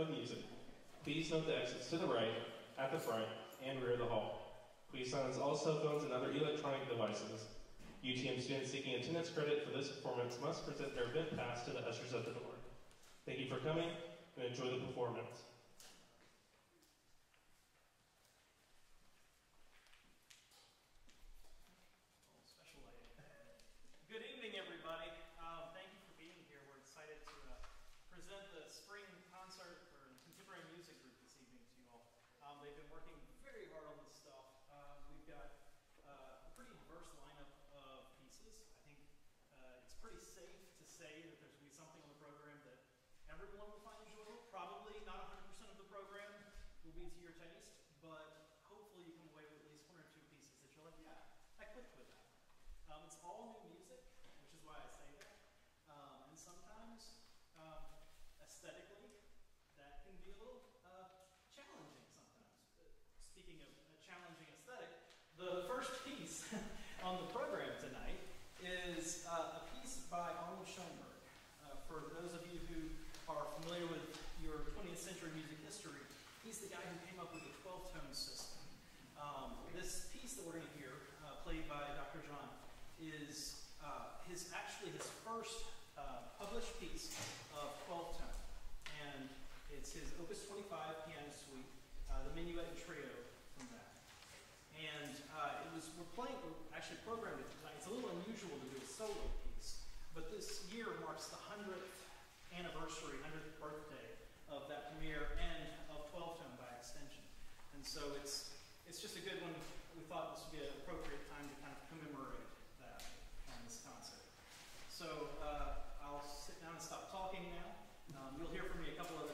of Music. Please note the exits to the right, at the front, and rear of the hall. Please silence all cell phones and other electronic devices. UTM students seeking attendance credit for this performance must present their event pass to the ushers at the door. Thank you for coming and enjoy the performance. Special lighting. Good evening, everybody. Um, thank you for being here. We're excited to uh, present the spring concert for contemporary music group this evening to you all. Um, they've been working very hard on this stuff. Uh, we've got uh, a pretty diverse lineup of pieces. I think uh, it's pretty safe to say that there's going to be something on the program that everyone will find enjoyable. Probably not 100% of the program will be to your taste, but hopefully you come away with at least one or two pieces that you're like, yeah, I clicked with that. Um, it's all new music, which is why I say that. Um, and sometimes, um, aesthetically, that can be a little uh, challenging sometimes. Uh, Speaking of a challenging aesthetic, the first piece on the program tonight is uh, a piece by Arnold Schoenberg. Uh, for those of you who are familiar with your 20th century music history, he's the guy who came up with the 12 tone system. Um, this piece that we're going to hear, uh, played by Dr. John, is uh, his actually his first uh, published piece of 12 tone, and it's his Opus 25 piano suite, uh, the minuet and trio from that. And uh, it was we're playing, we're actually programmed it tonight. It's a little unusual to do a solo piece, but this year marks the 100th anniversary, 100th birthday of that premiere and of 12 tone by extension. And so it's it's just a good one. We thought this would be an appropriate time to kind of commemorate that on this concert. So uh, I'll sit down and stop talking now. Um, you'll hear from me a couple other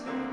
Thank